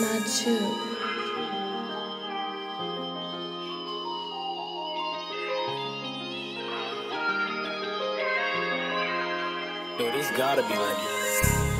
Machu. Yo, this gotta be like